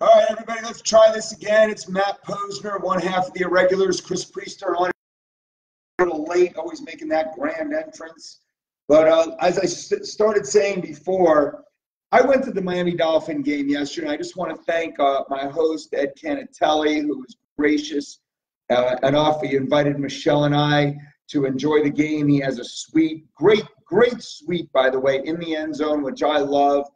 All right, everybody, let's try this again. It's Matt Posner, one half of the irregulars. Chris Priester on a little late, always making that grand entrance. But uh, as I started saying before, I went to the Miami Dolphin game yesterday. I just want to thank uh, my host, Ed Canatelli, who was gracious uh, enough. He invited Michelle and I to enjoy the game. He has a suite, great, great suite, by the way, in the end zone, which I love.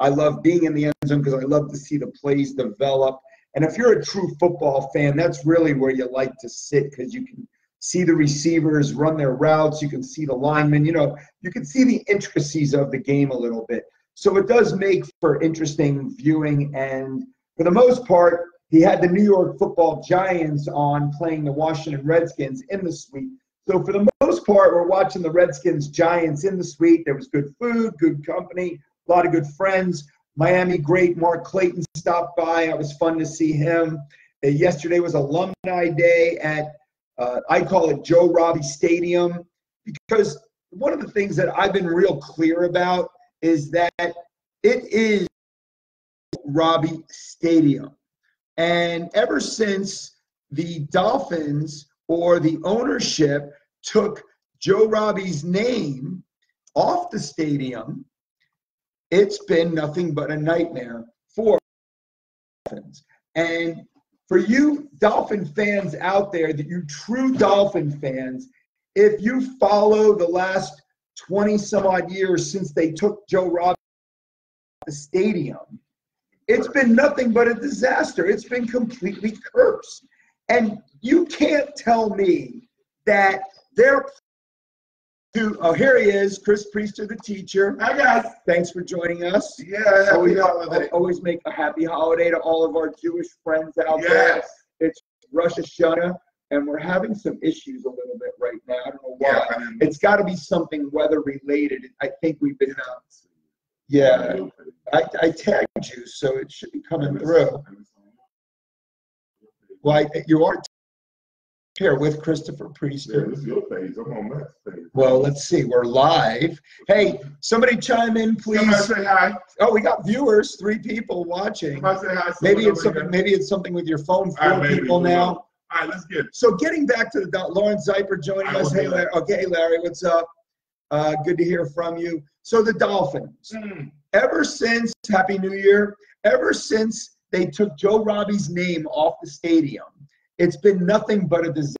I love being in the end zone because I love to see the plays develop. And if you're a true football fan, that's really where you like to sit because you can see the receivers run their routes. You can see the linemen. You know, you can see the intricacies of the game a little bit. So it does make for interesting viewing. And for the most part, he had the New York football giants on playing the Washington Redskins in the suite. So for the most part, we're watching the Redskins Giants in the suite. There was good food, good company, a lot of good friends. Miami great Mark Clayton stopped by. It was fun to see him. Uh, yesterday was Alumni Day at uh, I call it Joe Robbie Stadium because one of the things that I've been real clear about is that it is Robbie Stadium. And ever since the Dolphins or the ownership took Joe Robbie's name off the stadium, it's been nothing but a nightmare for Dolphins. And for you Dolphin fans out there, that you true Dolphin fans, if you follow the last 20 some odd years since they took Joe Robbie the stadium, it's been nothing but a disaster. It's been completely cursed. And you can't tell me that they're to, oh, here he is, Chris Priester, the teacher. Hi, guys. Thanks for joining us. Yeah, always, always make a happy holiday to all of our Jewish friends out yes. there. It's Rosh Hashanah, and we're having some issues a little bit right now. I don't know why. Yeah, I mean, it's got to be something weather related. I think we've been. Yeah, I, I tagged you, so it should be coming through. Well, you are here with Christopher Yeah, this is your page. I'm on Matt's page. Well, let's see. We're live. Hey, somebody chime in, Somebody please. say hi. Oh, we got viewers, three people watching. Somebody say hi. Maybe it's something. here. Maybe it's something with your phone. Four right, people now. All right, let's get it. So getting back to the dot, Lawrence Zyper joining I us. Hey, Larry. Okay, Larry, what's up? Uh, good to hear from you. So the Dolphins, Mm. ever since Happy New Year, ever since they took Joe Robbie's name off the stadium, it's been nothing but a disaster.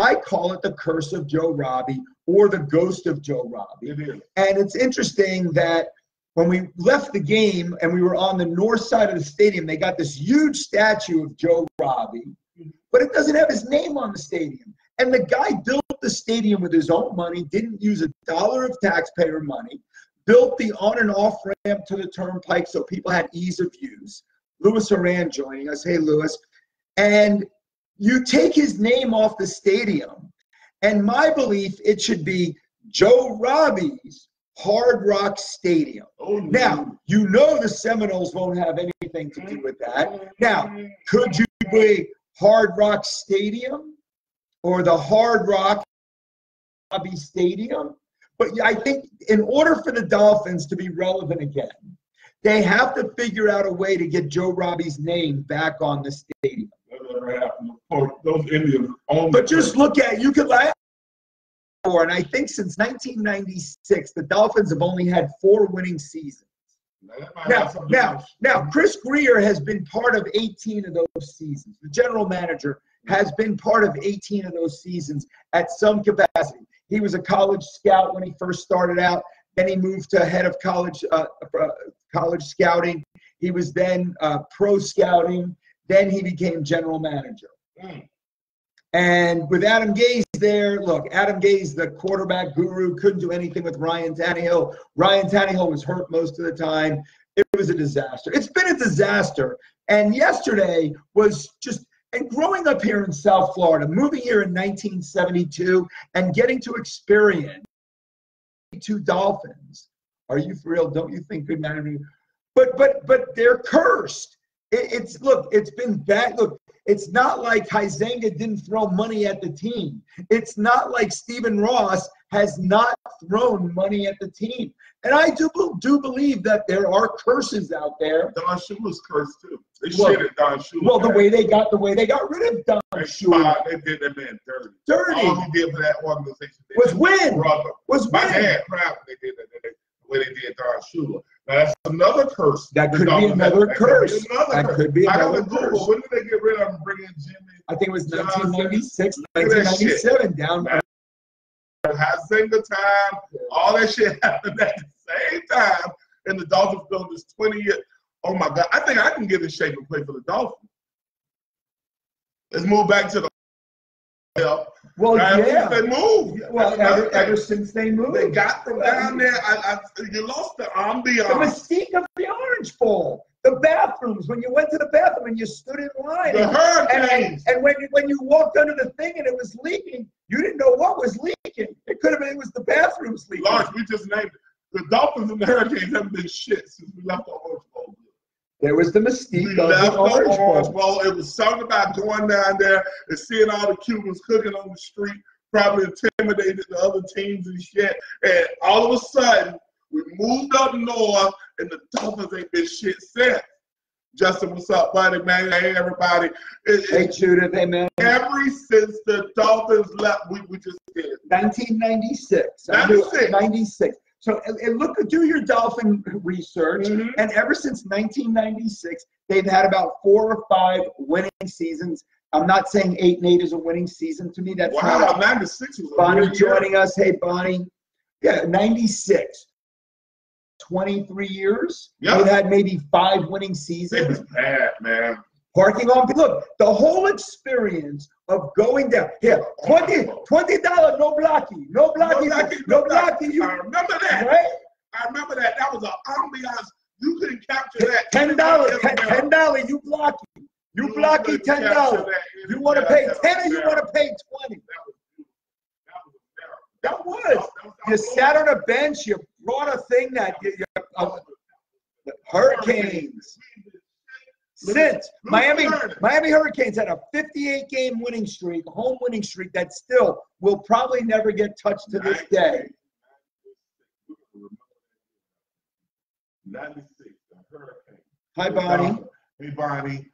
I call it the curse of Joe Robbie or the ghost of Joe Robbie. It. And it's interesting that when we left the game and we were on the north side of the stadium, they got this huge statue of Joe Robbie, but it doesn't have his name on the stadium. And the guy built the stadium with his own money, didn't use a dollar of taxpayer money, built the on and off ramp to the turnpike so people had ease of use. Louis Horan joining us. Hey, Louis. And you take his name off the stadium, and my belief, it should be Joe Robbie's Hard Rock Stadium. Oh, Now, you know the Seminoles won't have anything to do with that. Now, could you be Hard Rock Stadium or the Hard Rock Robbie Stadium? But I think in order for the Dolphins to be relevant again, they have to figure out a way to get Joe Robbie's name back on the stadium. That never happened. Those Indians. But just look at you could laugh. And I think since 1996, the Dolphins have only had four winning seasons. Now, now, now, Chris Grier has been part of 18 of those seasons. The general manager has been part of 18 of those seasons at some capacity. He was a college scout when he first started out. Then he moved to head of college uh, uh, college scouting. He was then uh, pro scouting. Then he became general manager. Mm. And with Adam Gase there, look, Adam Gase, the quarterback guru, couldn't do anything with Ryan Tannehill. Ryan Tannehill was hurt most of the time. It was a disaster. It's been a disaster. And yesterday was just, and growing up here in South Florida, moving here in 1972 and getting to experience two Dolphins. Are you for real? Don't you think good man? But but but they're cursed. It, it's look, it's been bad. Look, it's not like Huizenga didn't throw money at the team. It's not like Stephen Ross has not thrown money at the team. And I do do believe that there are curses out there. Don Shula's cursed too. They Well- shit at Don Shula. Well, the way they got the way they got rid of Don They Shula They did that man dirty. dirty All he did for that organization was win. brother. Was My win. dad proud they did that. They, the way they did Don Shula. That's another curse. That could be another That could be curse. another That curse. could be I another gotta Google. curse. When did they get rid of him? Bring in Jimmy I think it was Johnson. 1996, Look at that shit. 1997. Down. Huizenga time, all that shit happened at the same time, and the Dolphins built this 20 year. Oh my God, I think I can get in shape and play for the Dolphins. Let's move back to the. Well, Now, yeah. they moved. Well, ever, thing. ever since they moved, they got them down there. I, I, you lost the ambiance, the mystique of the Orange Bowl, the bathrooms. When you went to the bathroom and you stood in line, The and, and, Hurricanes. and when you, when you walked under the thing and it was leaking, you didn't know what was leaking. It could have been it was the bathrooms leaking. Lawrence, we just named it. The Dolphins and the Hurricanes haven't been shit since we left the Orange Bowl. There was the We mystique of left the the Orange Orange Bowl. Bowl. It was something about going down there and seeing all the Cubans cooking on the street, probably intimidated the other teams and shit. And all of a sudden, we moved up north, and the Dolphins ain't been shit since. Justin, what's up, buddy, man? Hey, everybody. It, Hey, Judith, hey, man. every since the Dolphins left, we, we just did. 1996. 96. 96. So and, look, do your dolphin research. Mhm. And ever since 1996, they've had about four or five winning seasons. I'm not saying eight and eight is a winning season. To me, that's Wow, not. 96 was a Bonnie joining us. Hey, Bonnie. Yeah, 96. 23 years. Yeah. They've had maybe five winning seasons. It was bad, man. Parking on. Look, the whole experience of going down. Here, 20 $20, no blocky. No blocky. blocky, No no blocky. You, I remember that. right? I remember that. That was an ambiance. You couldn't capture that. Ten dollars, ten, anywhere. ten dollars, you blocky. You blocky couldn't ten capture dollars. You want to pay ten or you want to pay twenty? That was That was. You sat on a bench. You brought a thing that you, you uh, Hurricanes. Since Miami, Miami Hurricanes had a 58 game winning streak, home winning streak that still will probably never get touched to this day. 96, the hurricane. Hi, Bonnie. Hey, Bonnie.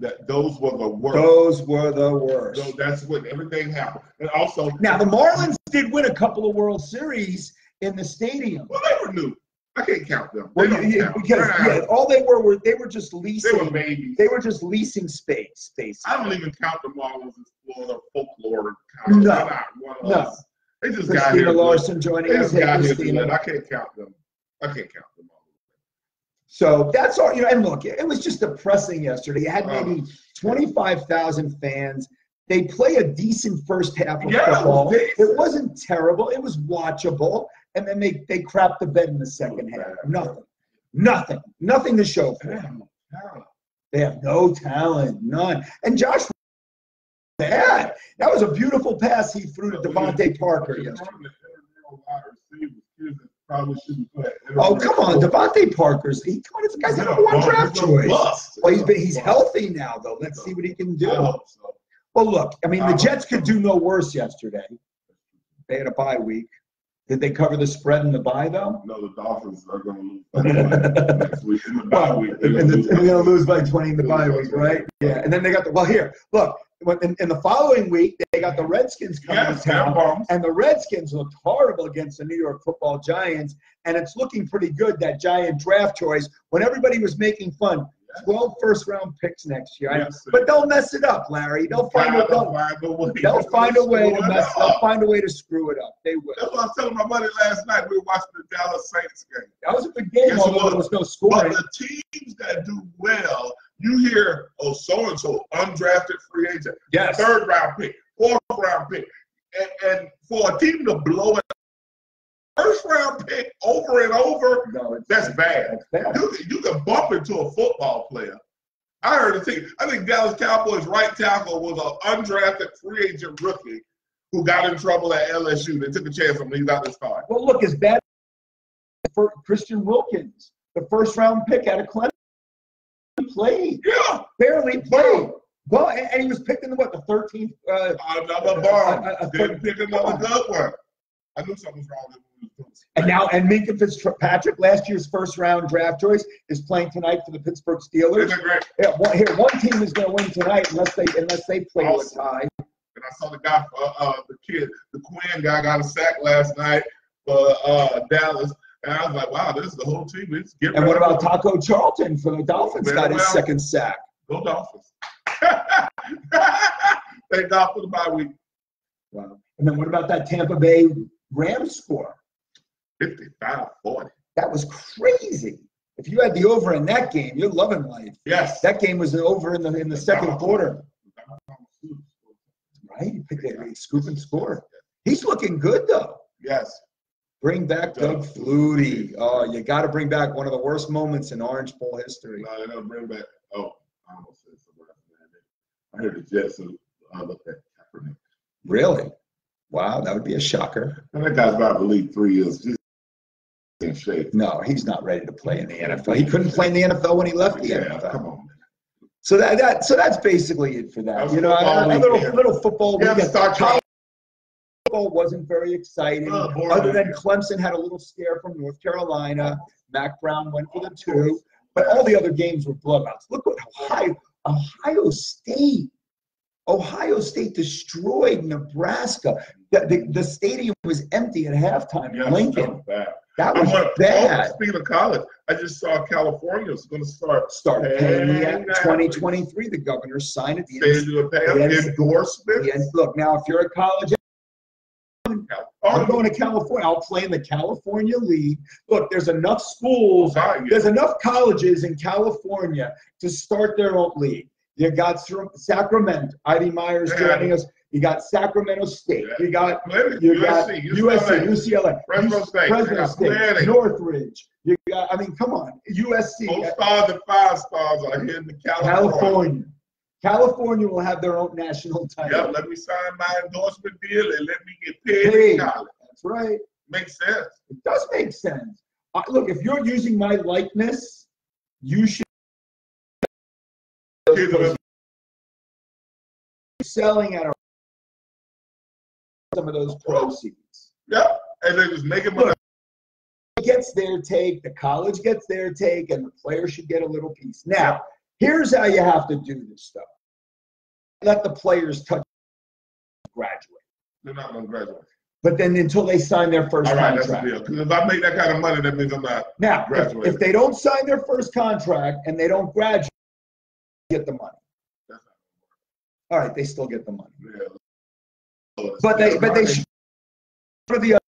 That those were the worst. Those were the worst. So that's when everything happened. And also, Now the Marlins did win a couple of World Series in the stadium. well, they were new. I can't count them. Well, yeah, count. because yeah, all they were were they were just leasing. they were babies. They were just leasing space. Space. I don't even count the Marlins as Florida folklore. Kind No. They're not one of No. us. They just got here. Larson joining They us. just Hey, got here. Christina. I can't count them. I can't count them all. So that's all. You know, and look, it was just depressing yesterday. You had Oh. maybe twenty five thousand fans. They play a decent first half of Yeah, it was football. It wasn't terrible. It was watchable. And then they they crapped the bed in the second half. Nothing. Nothing. Nothing to show for damn. They have no talent, none. And Josh, bad. That was a beautiful pass he threw to DeVante Parker yesterday. Probably shouldn't play. Oh, come on, DeVante Parker's. He, come on, this guy's number one draft choice. Well, he's been, he's healthy now, though. Let's see what he can do. Well, look, I mean, the Jets could do no worse yesterday. They had a bye week. Did they cover the spread in the bye, though? No, the Dolphins are going to lose next week. In the bye week, and they're they're gonna lose. by 20 in the bye week, right? Yeah, and then they got the, well, here, look, in, in the following week, they got the Redskins coming Yes, to town. And the Redskins looked horrible against the New York football Giants. And it's looking pretty good, that Giant draft choice, when everybody was making fun. 12 first round picks next year. I- Yes, but they'll mess it up, Larry. They'll find, a, they'll, find a way. they'll find a way to Screw it mess up. They'll find a way to screw it up. They will. That's what I was telling my buddy last night. We were watching the Dallas Saints game. That was a good game, Yes, although there was. was no But the teams that do well, you hear, oh, so and so, undrafted free agent, Yes. third round pick, fourth round pick. And, and for a team to blow it, first round pick over and over, No, it's, that's bad. that's bad. You, you can bump into a football player. I heard a thing. I think Dallas Cowboys right tackle was an undrafted free agent rookie who got in trouble at LSU. They took a chance on him. He got the start. Well, look, as bad for Christian Wilkins, the first round pick out of Clemson, he played, Yeah, barely played. Well, and, and he was picked in the what, the 13th? Uh, another uh, bomb. I- I- I Didn't pick another good one. I knew something was wrong with And now, and Minkah Fitzpatrick, last year's first round draft choice, is playing tonight for the Pittsburgh Steelers. Yeah, one, here, one team is going to win tonight unless they unless they play Awesome. a tie. And I saw the guy, uh, uh, the kid, the Quinn guy got a sack last night for uh, Dallas. And I was like, wow, this is the whole team. And what about for- Taco Charlton for the Dolphins? Got his well. second sack. Go Dolphins. Thank God for the bye week. Wow. And then what about that Tampa Bay Rams score? 55 40. That was crazy. If you had the over in that game, you're loving life. Yes. That game was over in the in the second quarter, right? You picked that scoop and score. He's looking good though. Yes. Bring back Doug Flutie. Oh, you got to bring back one of the worst moments in Orange Bowl history. No, they're gonna bring back. Oh, I almost said something. I heard the Jets who uh, looked at Kaepernick. Really? Wow, that would be a shocker. And that guy's about to leave three years. He's in shape. No, he's not ready to play in the NFL. He couldn't play in the NFL when he left the Yeah, NFL. come on. So that, that so that's basically it for that. That's You know, a, a little weekend. little football. Yeah, start football wasn't very exciting, Oh, other than Clemson had a little scare from North Carolina. Mack Brown went for the two, but all the other games were blowouts. Look what Ohio Ohio State. Ohio State destroyed Nebraska. The, the, the stadium was empty at halftime. Yeah, Lincoln. that bad. That I was want- bad. Oh, speaking of college, I just saw California is going to start Start paying the Paying 2023. The governor signed it. The saying you pay them Yes. endorsement. Look, now if you're a college, I'm Oh, going to California. I'll play in the California League. Look, there's enough schools, oh, there's enough colleges in California to start their own league. You got Sacramento, Ivy Myers joining us. You got Sacramento State. Yeah. You got you got USC, USC, UCLA, Fresno State. Fresno State. Northridge. You got, I mean, come on, USC, Four stars and five stars are here in the California. California. California will have their own national title. Yep, let me sign my endorsement deal and let me get paid Paid. in college. That's right. Makes sense. It does make sense. Uh, look, if you're using my likeness, you should selling at a, some of those proceeds. Yep, and they just making money. Gets their take, the college gets their take, and the player should get a little piece. Now, here's how you have to do this stuff. Let the players touch graduate. They're not going to graduate. But then until they sign their first All right, that's the contract. deal. Because if I make that kind of money, that means I'm not. Now, if, Graduate. if they don't sign their first contract and they don't graduate, get the money. All right, they still get the money. not But they, but they should, for the,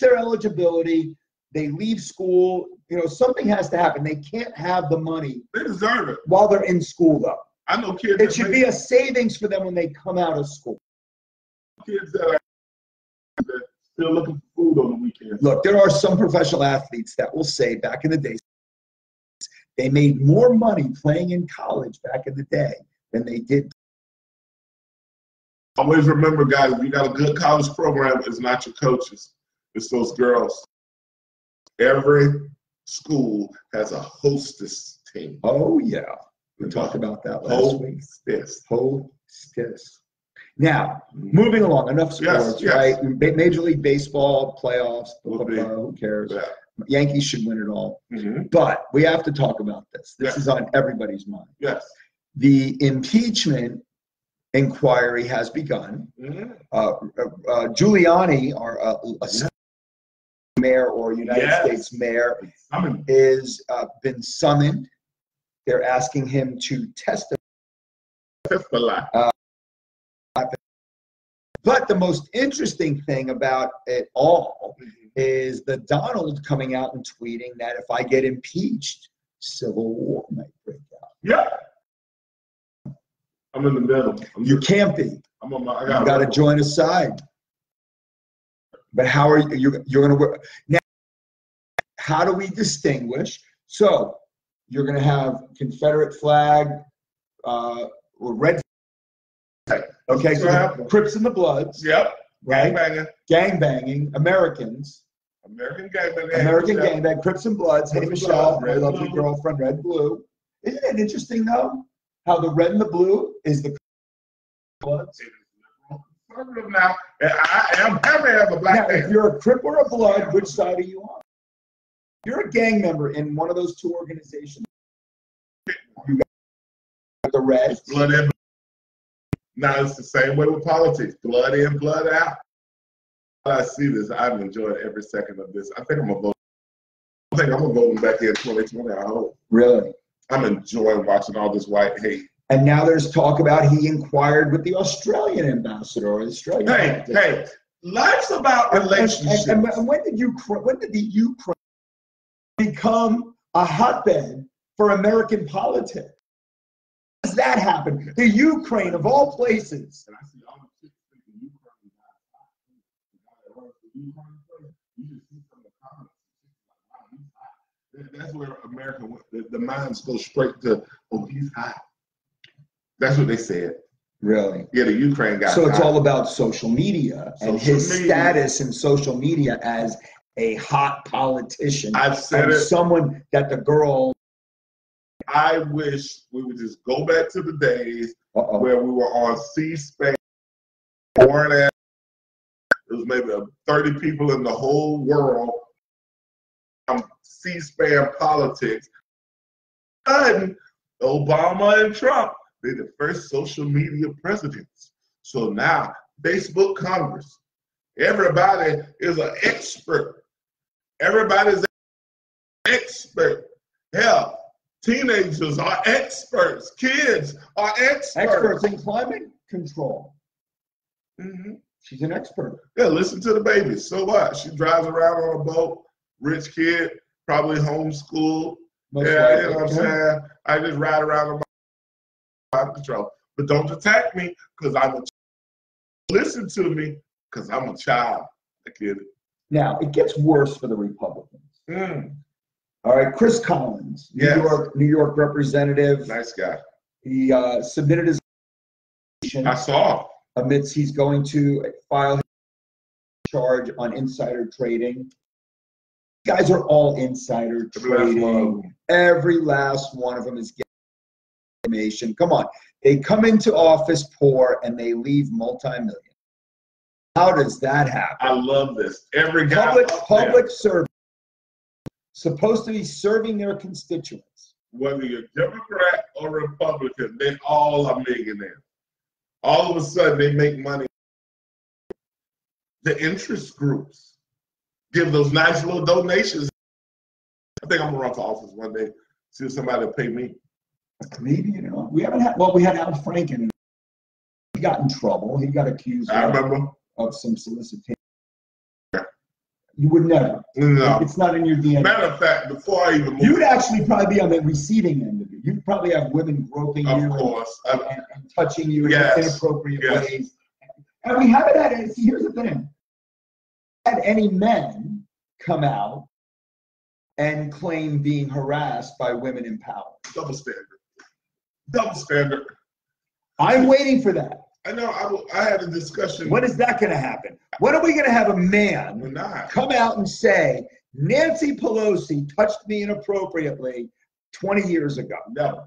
their eligibility, they leave school, you know, something has to happen. They can't have the money They deserve it. while they're in school though. I know kids. It should make- be a savings for them when they come out of school. kids that are that still looking for food on the weekend. Look, there are some professional athletes that will say back in the day, they made more money playing in college back in the day than they did. Always remember, guys, if you got a good college program, it's not your coaches, it's those girls. Every school has a hostess team. Oh, yeah. We talked about that last week. Hostess. Hostess. Now, moving along, enough sports, yes. right? Major League Baseball, playoffs, blah, blah, blah, who cares? Yeah. Yankees should win it all. Mhm. But we have to talk about this. This Yeah. is on everybody's mind. Yes. The impeachment inquiry has begun. Mhm. Uh, uh, uh, Giuliani, our uh, mayor or United Yes. States mayor, is uh, been summoned. They're asking him to testify. lot. But the most interesting thing about it all is the Donald coming out and tweeting that if I get impeached, civil war might break out. Yeah. I'm in the middle. I'm, You can't be. I'm on my. I You got got to join a side. But how are you? You're, you're going to work now. How do we distinguish? So you're going to have Confederate flag uh, or red. Okay, so the Crips and the Bloods, Yep. right? Gangbanging. Gang banging, Americans, American gangbanging. American Yep. gangbang, Crips and Bloods. Hey, Crips Michelle, Bloods, my lovely blue. girlfriend, red, blue. Isn't it interesting though? How the red and the blue is the conservative now, I am happy to have a black Now, man. if you're a Crip or a Blood, which side are you on? You're a gang member in one of those two organizations. You got the Reds. blood in. Now it's the same way with politics. Blood in, blood out. I see this. I've enjoyed every second of this. I think I'm gonna vote. I think I'm gonna vote back in 2020. I hope. Really? I'm enjoying watching all this white hate. And now there's talk about he inquired with the Australian ambassador or the Australian. Hey, hey, life's about And- and- And, and when did Ukraine? When did the Ukraine become a hotbed for American politics? How does that happen? The Ukraine, of all places. That's where America went. The, the minds go straight to, oh, he's hot. That's what they said. Really? Yeah, the Ukraine guy. So it's hot. all about social media and his media. status in social media as a hot politician I've said it. someone that the girl. I wish we would just go back to the days Uh-oh. where we were on C-SPAN, foreign ass. There was maybe 30 people in the whole world C-SPAN politics. And Obama and Trump, they're the first social media presidents. So now, Facebook Congress, everybody is an expert. Everybody's an expert. Hell, teenagers are experts. Kids are experts. Experts in climate control. Mm-hmm. She's an expert. Yeah, listen to the baby. So what? She drives around on a boat, rich kid, probably homeschooled. most yeah, you know what I'm saying? I just ride around on my out of control. But don't attack me because I'm a child. listen to me because I'm a child. I get it. Now it gets worse for the Republicans. Mm, All right, Chris Collins, New Yes. York, New York representative. nice guy. He uh, submitted his I saw. Admits he's going to file his charge on insider trading. Guys are all insider Every last trading. Every last one of them is getting information. Come on, they come into office poor and they leave multi-million. How does that happen? I love this. Every guy Public public service supposed to be serving their constituents. whether you're Democrat or Republican, they all are millionaires. All of a sudden, they make money. The interest groups give those nice little donations. I think I'm gonna run for office one day. See if somebody will pay me. Maybe you know we haven't had. Well, we had Al Franken. He got in trouble. He got accused I of, remember. of some solicitation. You would never. No. It's not in your DNA. Matter of fact, before I even you'd actually probably be on the receiving end of it. You'd probably have women groping you of and, course, I, and, and touching you Yes. in inappropriate Yes. ways. And we haven't had. See, here's the thing: had any men come out and claim being harassed by women in power? double standard. Double standard. I'm waiting for that. I know. I had a discussion. When is that going to happen? When are we going to have a man come out and say Nancy Pelosi touched me inappropriately 20 years ago? No.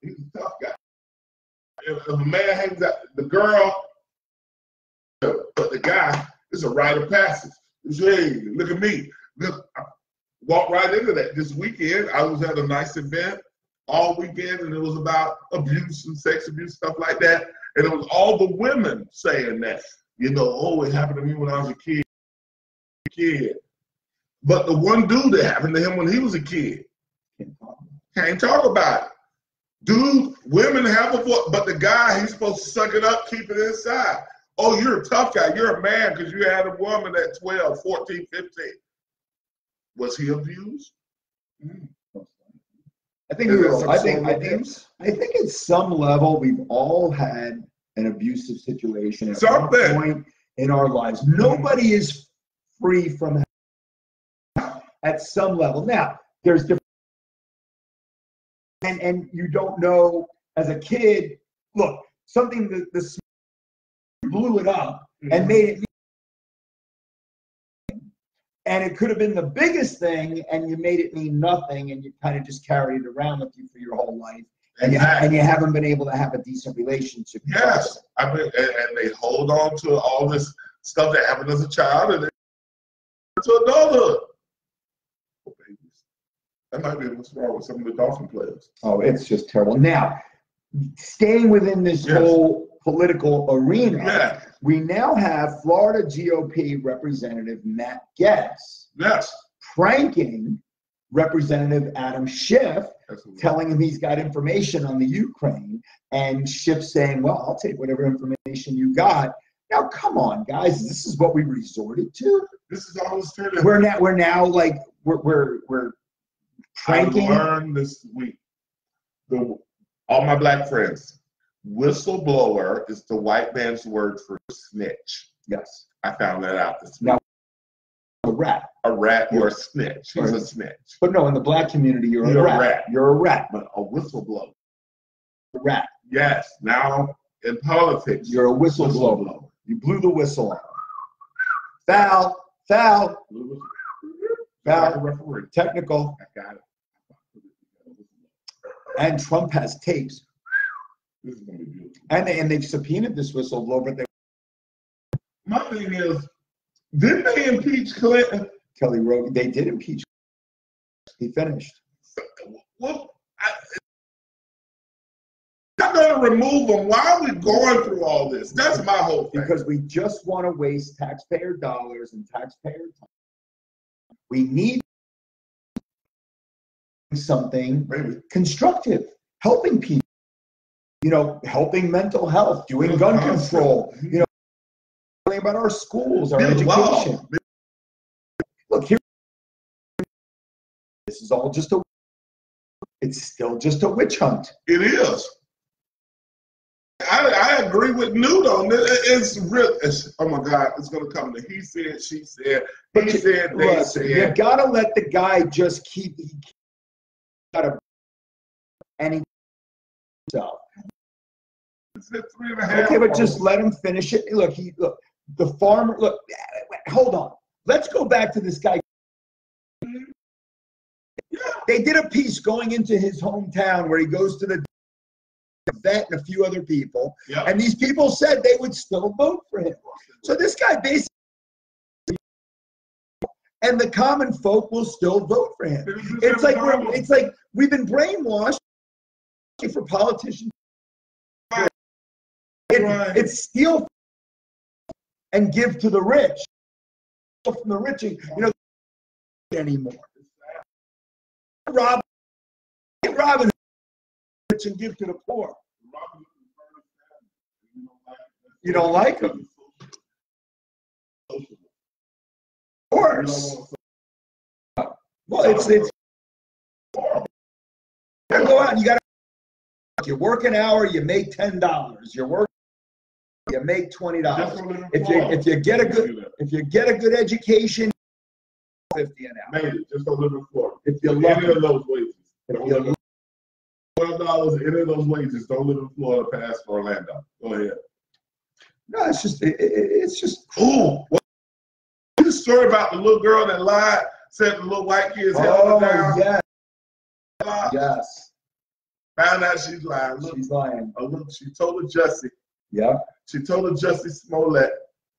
He's a tough guy. If a man hangs out, the girl, but the guy is a rite of passage. It's, hey, look at me. Look, I walked right into that. This weekend, I was at a nice event all weekend, and it was about abuse and sex abuse, stuff like that. And it was all the women saying that. You know, oh, it happened to me when I was a kid. Kid. But the one dude that happened to him when he was a kid, can't talk about it. Dude, women have a voice, but the guy, he's supposed to suck it up, keep it inside. Oh, you're a tough guy. You're a man because you had a woman at 12, 14, 15. Was he abused? Mm. I think Is we there I think I think? I think at some level we've all had an abusive situation at one Something. point in our lives. Nobody is free from that at some level. Now, there's different and and you don't know as a kid, look, something that the blew it up and mm-hmm. made it and it could have been the biggest thing and you made it mean nothing and you kind of just carried it around with you for your whole life And you, and you haven't been able to have a decent relationship. Yes, I mean, and, and they hold on to all this stuff that happened as a child, and then to adulthood. Oh, babies. That might be what's wrong with some of the Dolphin players. Oh, it's just terrible. Now, staying within this Yes. whole political arena, Yeah, we now have Florida GOP Representative Matt Gaetz yes. pranking Representative Adam Schiff, what- telling him he's got information on the Ukraine, and Schiff saying, "Well, I'll take whatever information you got." Now, come on, guys, this is what we resorted to. This is all this turning. We're now we're now like we're we're we're I pranking. learned this week. The all my black friends, whistleblower is the white man's word for snitch. Yes, I found that out this Now- a rat. A rat or a snitch. He's a snitch. But no, in the black community, you're, You're a, a rat. rat. You're a rat. But a whistleblower. A rat. Yes. Now in politics, You're a whistleblower. You blew the whistle on. Foul. Foul. Foul. referee. Technical. I got it. And Trump has tapes. This is gonna be beautiful. And they, and they've subpoenaed this whistleblower, but they My thing is, didn't they impeach Clinton? Kelly Rogan. They did impeach. He finished. Well, I, I'm gonna remove him. Why are we going through all this? That's my whole thing. because we just want to waste taxpayer dollars and taxpayer time. We need something Maybe. constructive, helping people. You know, helping mental health, doing gun control. You know, talking about our schools, our education. Look here. This is all just a. It's still just a witch hunt. It is. I, I agree with Newt on this. It's real. It's, oh my God, it's gonna come to he said, she said, But he you- said, they Listen, you said. gotta let the guy just keep. He gotta. And he Okay, but just let him finish it. Look, he look the farmer. Look, hold on. Let's go back to this guy. They did a piece going into his hometown where he goes to the vet and a few other people, Yeah. and these people said they would still vote for him. So this guy basically, and the common folk will still vote for him. It's like we're, it's like we've been brainwashed for politicians. It- Right. It's steal and give to the rich. From the rich, you know, anymore. Rob, robbing the rich and give to the poor. You don't like them. of course. Well, it's it's. You go out you got. You work an hour, you make ten dollars. You work, you make twenty dollars. If you if you get a good if you get a good education, fifty an hour. Maybe just don't live in If you're Any of those wages. if you're live in- Twelve dollars, any of those wages, don't live in Florida past Orlando. Go ahead. no, it's just it, it, it's just Ooh, what? The story about the little girl that lied, said the little white kids held oh her down. yes, lied, yes, Found out she's lying. Look, she's lying. oh, look, she told her Jussie. Yeah, She told her Jussie Smollett.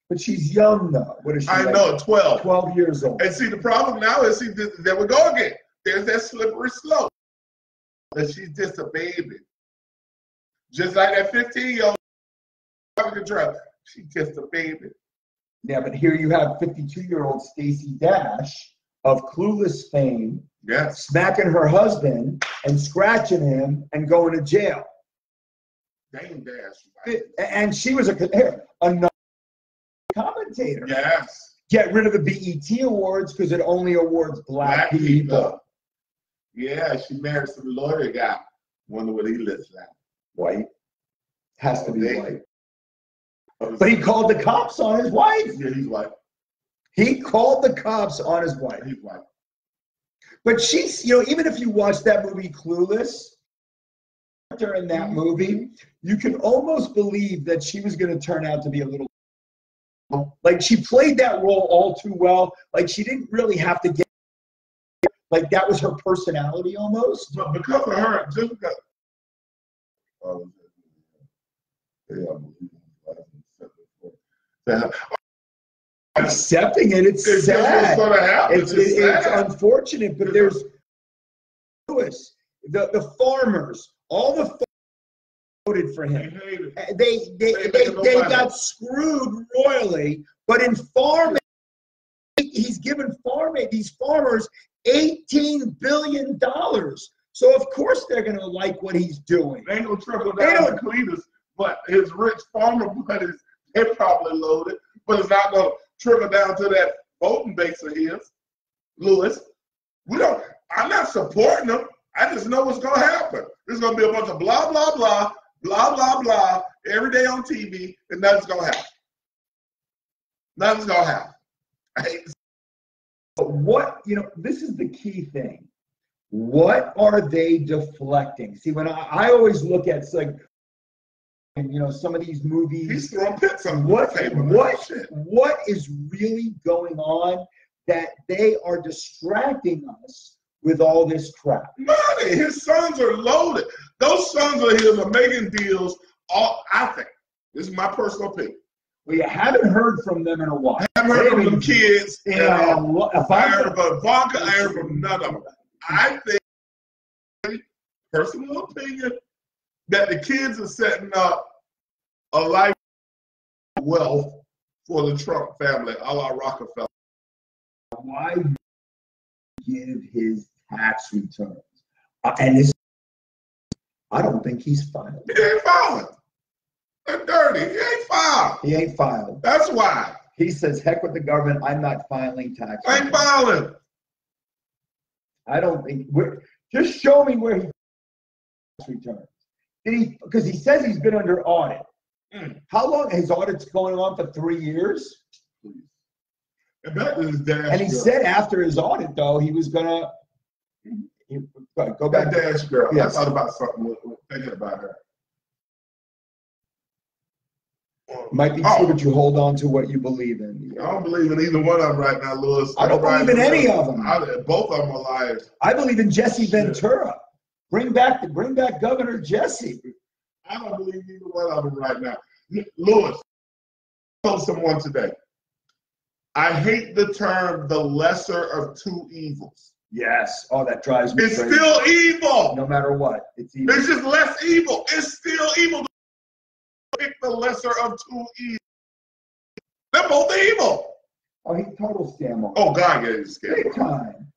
but she's young now. What is she? I like, know, 12. Twelve years old. And see, the problem now is, see, th- there we go again. There's that slippery slope. That she's just a baby. Just like that 15 year old control. She's just a baby. Yeah, but here you have fifty-two-year-old Stacey Dash of Clueless fame Yes. smacking her husband and scratching him and going to jail. Dame Dash. And she was a another commentator. Yes. Get rid of the BET awards because it only awards black, Black people. people. Yeah, she married some lawyer guy. Wonder what he looks like. White. Has to be They- white. Oh, but he called the cops on his wife. Yeah, he's white. He called the cops on his wife. He's white. But she's, you know, even if you watch that movie Clueless, in that mm-hmm. movie, you can almost believe that she was going to turn out to be a little like she played that role all too well. Like she didn't really have to get like that was her personality almost. But because of her, just because yeah, I believe in life and acceptance. accepting it. It's, It's sad. happen. It's, It's it- it's sad. unfortunate, but there's Lewis, the, the farmers, all the voted for him. They uh, they They they, they got screwed royally, but in farming, he's given farm these farmers eighteen billion dollars. So of course they're gonna like what he's doing. They ain't gonna trickle They down don't- to Cletus, but his rich farmer buddies, they're probably loaded, but it's not gonna trickle down to that voting base of his. Lewis, we don't. I'm not supporting them. I just know what's gonna happen. There's gonna be a bunch of blah blah blah, blah blah blah, every day on TV, and nothing's gonna happen. Nothing's gonna happen. I hate to But what, you know, this is the key thing. What are they deflecting? See, when I, I always look at it's like, and you know, some of these movies. He's throwing pits on what, what, Shit. what is really going on that they are distracting us with all this crap? Money. His sons are loaded. Those sons of his are making deals. All I think. This is my personal opinion. We haven't heard from them in a while. I haven't heard from them kids. And, uh. I heard from Ivanka. I heard from none of them. I think, personal opinion, that the kids are setting up a life of wealth for the Trump family, a la Rockefeller. why give his tax returns? Uh, and this, I don't think he's filed. He ain't filing. They're dirty. He ain't filed. He ain't filed. That's why. He says, heck with the government, I'm not filing tax. I ain't filing. I don't think, just show me where he tax returns. Did he, because he says he's been under audit. Mm. How long, his audit's going on for three years? And back to his dash And he said after his audit, though, he was gonna, he- go go that back. dash girl. Yes. I thought about something thinking about her. Might be Oh. true, but you hold on to what you believe in. I don't believe in either one of them right now, Lewis. I don't believe in any of them. I, both of them are liars. I believe in Jesse Ventura. Bring back the, bring back Governor Jesse. I don't believe in either one of them right now. Lewis, told someone today. I hate the term the lesser of two evils. Yes. Oh, that drives me It's crazy. still evil. no matter what, it's evil. It's just less evil. It's still evil. Pick the lesser of two evils. They're both evil. Oh, he total scam on. Oh God, yeah, he's big time.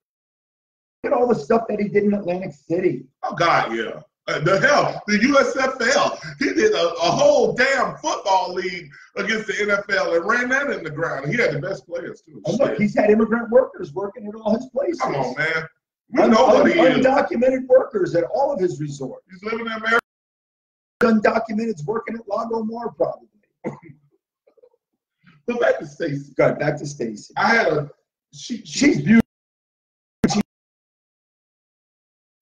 Look at all the stuff that he did in Atlantic City. Oh God, yeah. Uh, the hell, the USFL. He did a, a whole damn football league against the NFL and ran that in the ground. He had the best players too. And look, he's had immigrant workers working at all his places. Come on, man. We Un- know what he un- is. undocumented workers at all of his resorts. He's living in America. Undocumented's working at Lago More probably. But back to Stacey. Good. Back to Stacy. I had a she. she She's beautiful.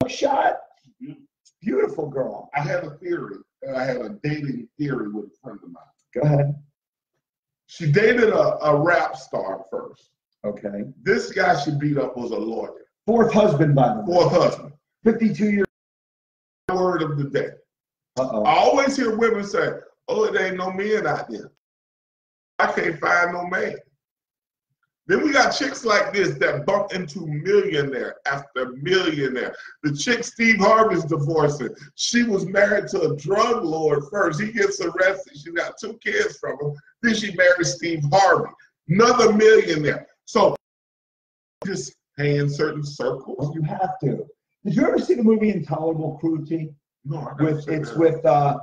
Shot. Beautiful girl. I have a theory. I have a dating theory with a friend of mine. Go ahead. She dated a, a rap star first. Okay. This guy she beat up was a lawyer. Fourth husband, by the way. Fourth husband. 52 years. Word of the day. Uh-oh. I always hear women say, "Oh, it ain't no men out there. I can't find no man." Then we got chicks like this that bump into millionaire after millionaire. The chick Steve Harvey's divorcing. She was married to a drug lord first. He gets arrested. She got two kids from him. Then she married Steve Harvey, another millionaire. So just hang in certain circles. You have to. Did you ever see the movie Intolerable Cruelty? No, With it's that with uh,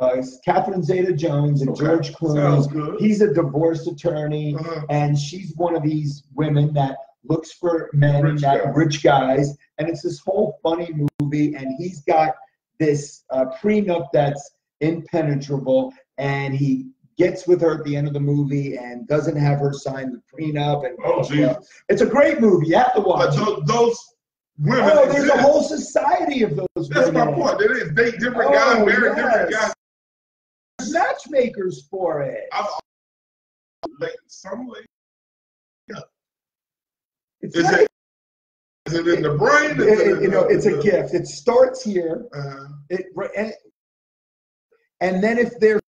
uh, Catherine Zeta-Jones and Okay. George Clooney. He's a divorce attorney, Uh-huh. and she's one of these women that looks for men Rich that guy. rich guys, and it's this whole funny movie. And he's got this uh, prenup that's impenetrable, and he gets with her at the end of the movie and doesn't have her sign the prenup. And Oh, Jesus. it's a great movie. You have to watch. But those, women. Oh, there's a whole society of those That's my point. Date different Oh, guys, marry different guys. There's matchmakers for it. I've like some lady. It's Is not- it? Is it in the brain? it- it- in you know, the- it's a gift. It starts here. Uh, It and and then if they're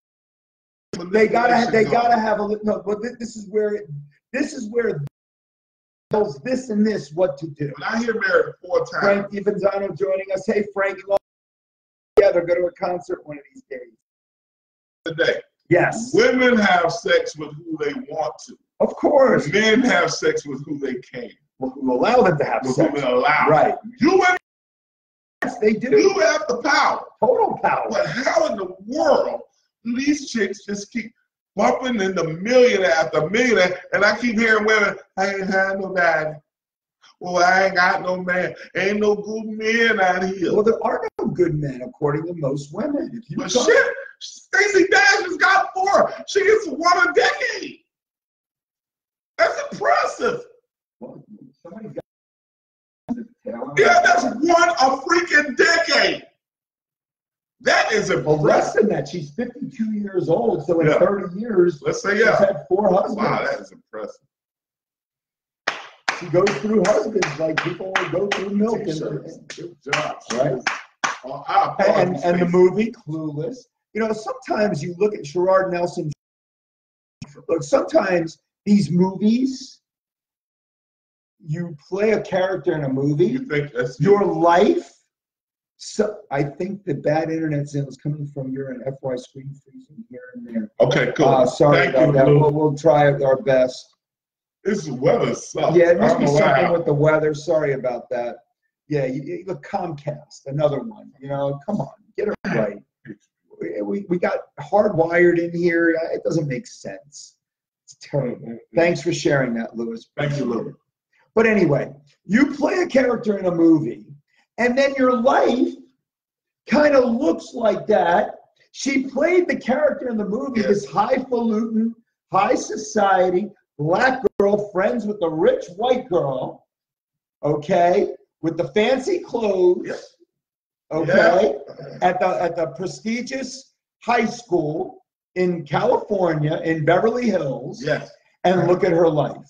they gotta they gotta have a no. But this is where it, this is where tells this and this what to do. When I hear married four times, Frank Divanzano joining us. Hey, Frank, you all together go to a concert one of these days. Today, Yes, women have sex with who they want to. of course. Men have sex with who they can, We'll, we'll allow them to have with who sex. they allow. Right. You women, Yes, they do. you have the power. Total power. But how in the world do these chicks just keep bumping into millionaire after millionaire? And I keep hearing women, I ain't had no daddy. Well, I ain't got no man. Ain't no good men out here. Well, there are no good men according to most women. If you but shit, Stacey Dash has got four. She gets one a decade. That's impressive. Well, Yeah, that's one a freaking decade. That is Well, impressive. less than that. She's 52 years old, so in Yeah. 30 years, Let's say she's yeah. had four husbands. Wow, that is impressive. She goes through husbands like people would go through milk. And, T-shirts. Good job. right? Uh, I applaud And, and the movie Clueless. You know, sometimes you look at Gerard Nelson. Look, sometimes these movies, you play a character in a movie, You think that's your life. So I think the bad internet signal is coming from your and FY screen freezing here and there. Okay, cool. Uh, sorry Thank about you, that. We'll, we'll try our best. This weather sucks. Yeah, it must I be don't something with the weather. Sorry about that. Yeah, you, you, look, Comcast, another one. You know, come on, get it right. We, we, we got hardwired in here. It doesn't make sense. It's terrible. Mm-hmm. Thanks for sharing that, Lewis. Thank you, Lou. But anyway, you play a character in a movie, and then your life kind of looks like that. She played the character in the movie, Yes. this highfalutin, high society, black girl, friends with a rich white girl, okay, with the fancy clothes, Yes. Okay, at the at the prestigious high school in California, in Beverly Hills, Yes. and look at her life.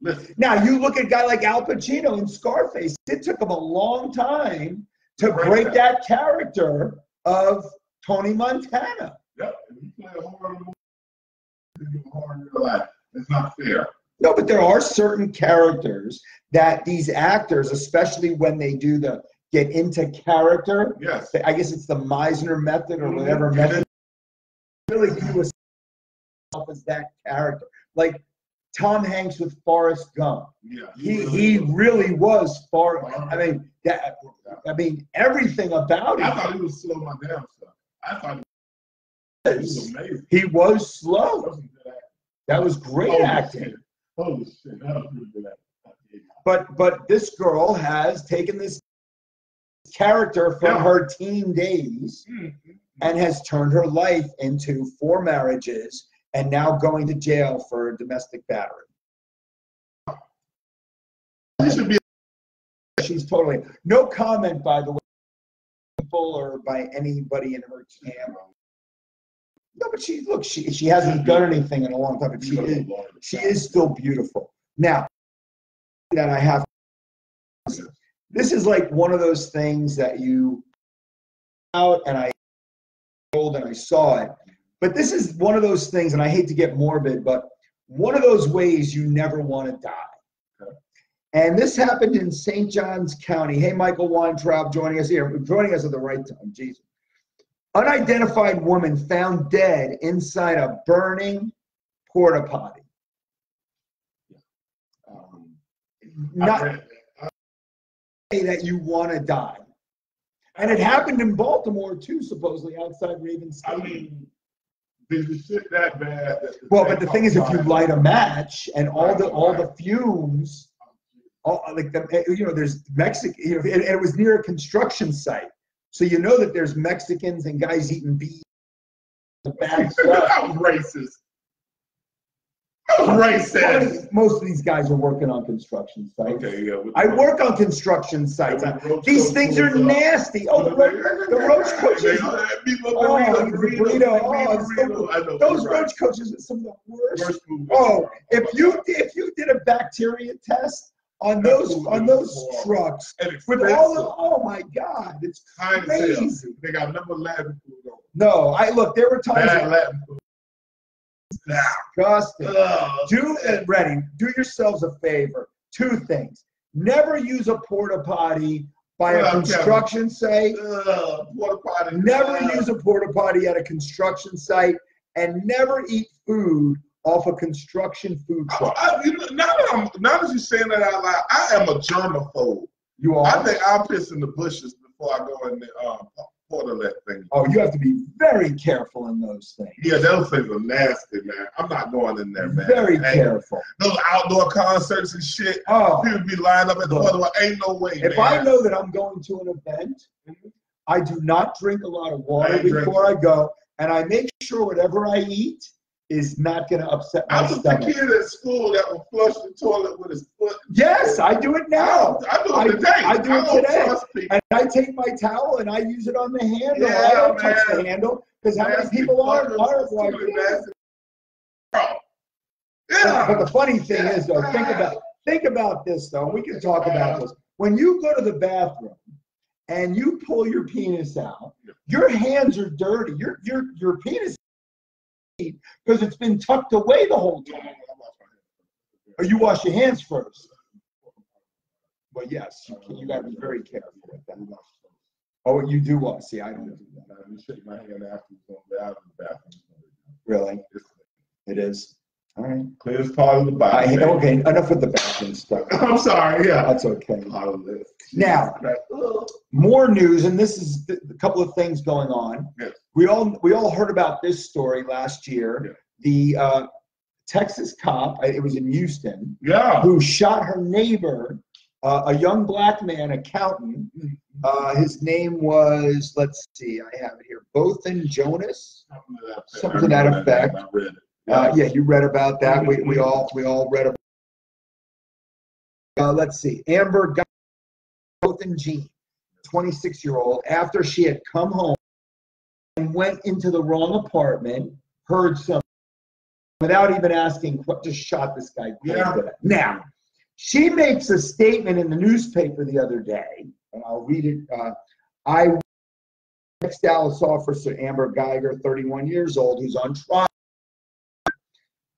Listen, Now you look at a guy like Al Pacino in Scarface. It took him a long time to Break break that. that character of Tony Montana. yep. If you play a horror movie, you do a horror in real life. It's not fair. No, but there are certain characters that these actors, especially when they do the get into character, Yes. I guess it's the Meisner method or Mhm. whatever method, really do himself as that character. Like Tom Hanks with Forrest Gump. Yeah. He he really was far. I mean that. I mean everything about it. I thought he was slow my damn self. I thought he was amazing. He was slow. That was. That was great Holy acting. shit. Holy shit. That was really good acting. But but this girl has taken this character from Yeah. her teen days Mhm. and has turned her life into four marriages and now going to jail for domestic battery. He should be. She's totally no comment by the way, people or by anybody in her camp. No, but she look she she hasn't done anything in a long time, but she is she is still beautiful. Now that I have this is like one of those things that you out and I told and I saw it. But this is one of those things, and I hate to get morbid, but one of those ways you never want to die. Okay. And this happened in St. Johns County. Hey, Michael Weintraub joining us here, joining us at the right time. Jesus. Unidentified woman found dead inside a burning porta potty. Um, Not I read- say that you want to die. And it happened in Baltimore too, supposedly outside Raven I mean, did the shit that bad? That well, but the thing is, if you light a match and all the all the fumes, all like the eh, you know, there's Mexican, you know, and, and it was near a construction site, so you know that there's Mexicans and guys eating beef. The bad stuff. that was racist. Racist. Most of these guys are working on construction sites. Okay, yeah. I work on construction sites. the These things are nasty. Oh, the, ro- the roach coaches. They- oh, they beat up Oh, burrito, the burrito, burrito. Oh, burrito, it's so burrito. I know, Those roach coaches are some of the worst. Oh, if you if you did a bacteria test on those on those trucks and with all the oh my god, it's Kind of crazy. They got number eleven food on. No, I look. There were times. Bad that- Latin food. Now, ugh. Do and ready. Do yourselves a favor. Two things. Never use a porta potty by a construction site. Ugh, porta potty. Never use a porta potty at a construction site, and never eat food off a construction food truck. I, you know, now that I'm now that you're saying that out loud, I am a germaphobe. You are. I think I'll piss in the bushes before I go in the uh, Oh, you have to be very careful in those things. Yeah, those things are nasty, man. I'm not going in there, man. Very careful. Those outdoor concerts and shit. Oh, People be lined up at the porta. Ain't no way, if man. I know that I'm going to an event, I do not drink a lot of water I before I go, and I make sure whatever I eat is not going to upset my I was the kid at school that would flush the toilet with his foot. Yes, I do it now. I do it today. I do it today. And I take my towel and I use it on the handle. I don't touch the handle because how many people are are like many yeah. But the funny thing is though, think about think about this though. and We can talk about this. When you go to the bathroom and you pull your penis out, your hands are dirty. Your your your penis because it's been tucked away the whole time. Or you wash your hands first. Well, yes, you, can- you got to be very careful with that. Oh, you do wash. See, I don't do that. You shake my hand after you go out of the bathroom. Really, it is. All right. clearest part of the I, body. man. okay, enough with the bathroom stuff. I'm sorry. Yeah. That's okay. Part of this. Now- more news, and this is a couple of things going on. Yes. We all we all heard about this story last year. Yeah. The uh, Texas cop, it was in Houston, Yeah. who shot her neighbor, uh, a young black man, accountant. Uh, his name was, let's see, I have it here, Botham Jonas. Something to that effect. Read it. Uh, yeah, you read about that. We, we all we all read about. Uh, let's see, Amber got Botham Jean, 26 year old, after she had come home and went into the wrong apartment, heard some without even asking, what just shot this guy. Yeah. Now, she makes a statement in the newspaper the other day, and I'll read it. Uh, I ex Dallas officer Amber Guyger, 31 years old, who's on trial.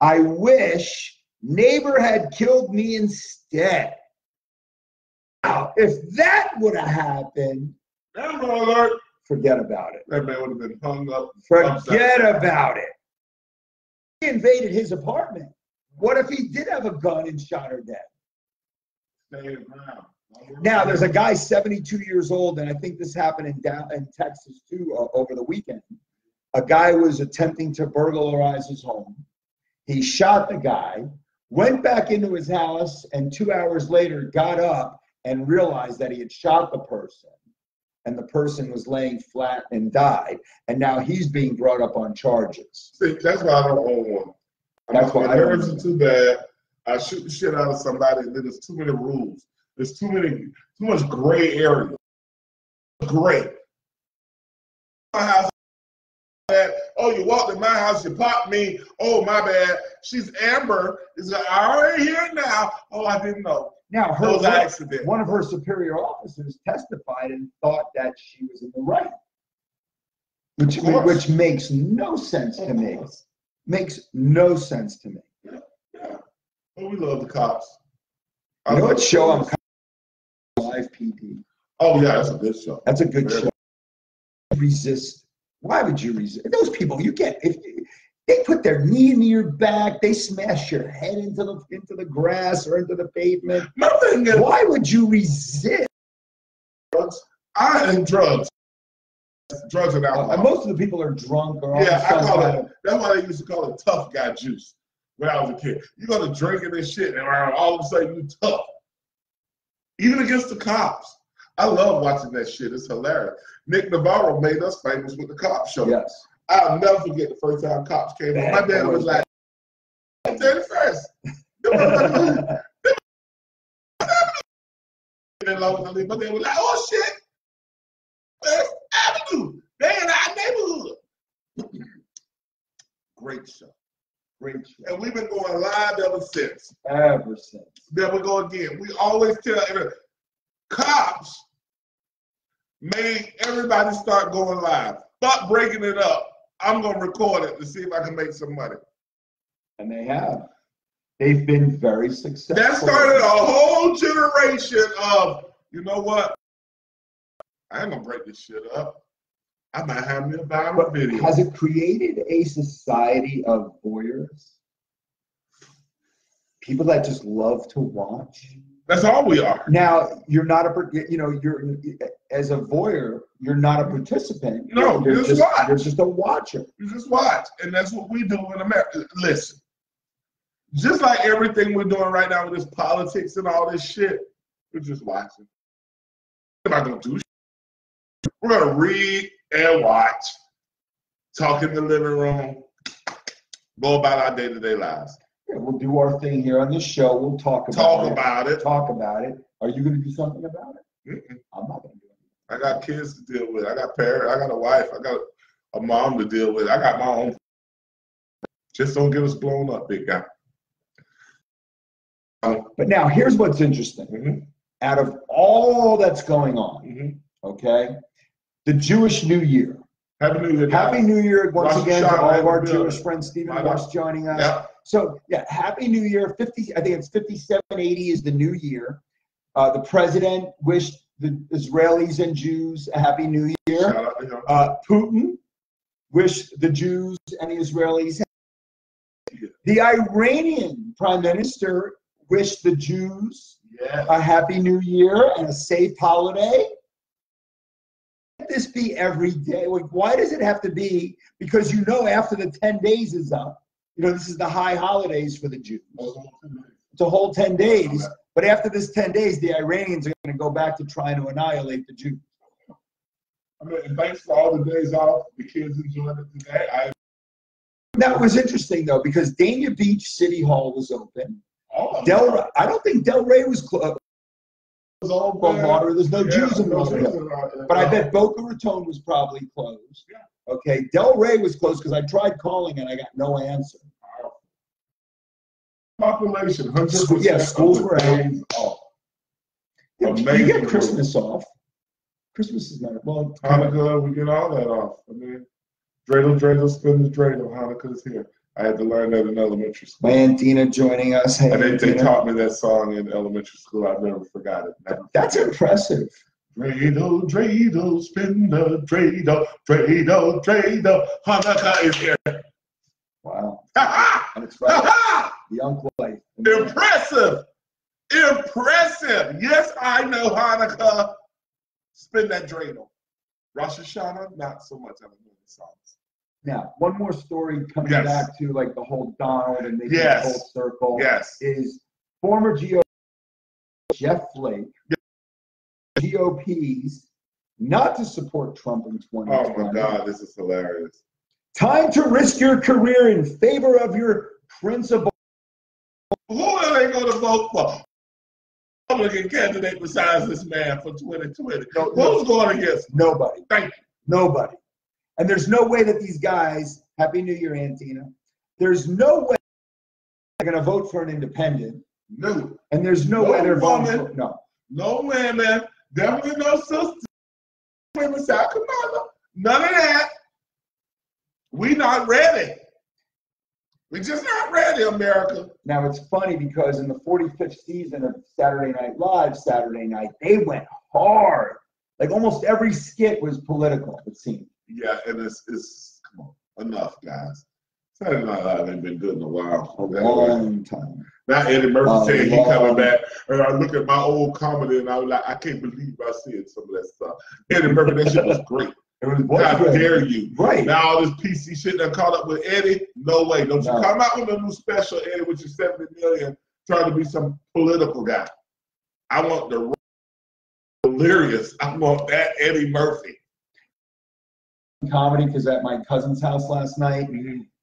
I wish neighbor had killed me instead. If that would have happened, Amber alert. forget about it. That man would have been hung up. Forget about it. He invaded his apartment. What if he did have a gun and shot her dead? Ground. Now, there's a guy 72 years old, and I think this happened in down in Texas too uh, over the weekend. A guy was attempting to burglarize his home. He shot the guy, went back into his house, and two hours later got up and realized that he had shot the person, and the person was laying flat and died. And now he's being brought up on charges. See, that's why I don't own one. That's why my I nerves are too bad. I shoot the shit out of somebody, and then there's too many rules. There's too many, too much gray area. Gray. My house. Oh, you walked in my house, you popped me. Oh, my bad. She's Amber. Is like, I already here now. Oh, I didn't know. Now, her accident. one of her superior officers testified and thought that she was in the right, which which makes no sense to me. Makes no sense to me. Yeah. yeah. Well, we love the cops. I You know what show I'm live PD? Oh, yeah, that's a good show. That's a good Very- show. Resist. Why would you resist? Those people, you get if they put their knee in your back, they smash your head into the into the grass or into the pavement. My thing is, Why would you resist? drugs. I am drugs. Drugs and alcohol. and most of the people are drunk or Yeah, I call it. That's why they used to call it tough guy juice when I was a kid. You go to drinking this shit, and all of a sudden you tough, even against the cops. I love watching that shit. It's hilarious. Nick Navarro made us famous with the cop show. Yes. I'll never forget the first time cops came on. My dad was like, "Thirty first. But they were like, "Oh shit, First Avenue. They in our neighborhood." Great show. Great show. And we've been going live ever since. Ever since. There we go again. We always tell everyone, cops made everybody start going live. Stop breaking it up. I'm gonna record it to see if I can make some money. And they have. They've been very successful. That started a whole generation of, you know what? I ain't gonna break this shit up. I might have me a viral video. has it created a society of voyeurs? People that just love to watch. That's all we are. Now you're not a, you know, you're as a voyeur, you're not a participant. No, you're just watch. You're just a watcher. You just watch, and that's what we do in America. Listen, just like everything we're doing right now with this politics and all this shit, we're just watching. We're not gonna do shit. We're gonna read and watch, talk in the living room, go about our day-to-day lives, Yeah, we'll do our thing here on this show. We'll talk about talk it. about it. Talk about it. Are you going to do something about it? Mm-mm. I'm not going to do it. I got kids to deal with. I got parents. I got a wife. I got a mom to deal with. I got my own. Just don't get us blown up, big guy. But now here's what's interesting. Mhm, Out of all that's going on, mhm. okay, the Jewish New Year. Happy New Year. guys. Happy New Year once Rosh again to all of our Jewish friends. Stephen Right joining us. Yeah. So yeah, Happy New Year. Fifty, I think it's fifty-seven eighty is the New Year. Uh, the president wished the Israelis and Jews a Happy New Year. Shout out to him. Uh, Putin wished the Jews and the Israelis. The Iranian prime minister wished the Jews Yeah. a Happy New Year and a safe holiday. This be every day. Like, why does it have to be? Because you know, after the 10 days is up, you know, this is the high holidays for the Jews. It's a whole 10 days. But after this 10 days, the Iranians are going to go back to trying to annihilate the Jews. I mean, thanks for all the days off. The kids enjoyed it today. I That was interesting, though, because Dania Beach City Hall was open. Oh, of Del. I don't think Delray was closed. Was all bad. water, there's no Yeah, Jews in no Rose Jews Hill. in But I bet Boca Raton was probably closed. Yeah. Okay, Delray was closed because I tried calling and I got no answer. Population, hundred percent. Yeah, schools were out. off. You get. Christmas off. Christmas is not well. Hanukkah, we get all that off. I mean, dreidel, dreidel, spin the dreidel. Hanukkah is here. I had to learn that in elementary school. aunt Dina joining us. Hey, And they, they taught me that song in elementary school. I've never forgot it. Never That's impressive. Dreidel, dreidel, spin the dreidel, dreidel, dreidel. Hanukkah is here. Wow, Ha ha! and it's. Ha ha! The uncle. Impressive. Impressive. Yes, I know Hanukkah. Spin that dreidel. Rosh Hashanah, not so much. I don't know the songs. Now, one more story coming Yes. back to like the whole Donald and making Yes. the whole circle Yes. is former GOP Jeff Flake, GOP's not to support Trump in 2020. Oh my God, this is hilarious. Time to risk your career in favor of your principle. Who are they going to vote for? Republican candidate besides this man for 2020. No, no. Who's going against? Nobody. Thank you. Nobody. And there's no way that these guys, Happy New Year, Antina, there's no way they're going to vote for an independent. No, And there's no, No way they're voting for, no. no women, definitely no sisters, women, South ah, Carolina, none of that. We not ready. We just not ready, America. Now it's funny because in the 45th season of Saturday Night Live, Saturday night, they went hard. Like almost every skit was political, it seemed. Yeah, and it's it's come on, enough, guys. Saturday Night Live ain't been good in a while. A long time. Now Eddie Murphy A saying he coming back, and I look at my old comedy and I was like, I can't believe I said some of that stuff. Eddie Murphy, that shit was great. How dare you? Right. Now all this PC shit that caught up with Eddie, no way. Don't you come out with a new special, Eddie, with your 70 million, trying to be some political guy. I want the delirious. I want that Eddie Murphy. Comedy because at my cousin's house last night,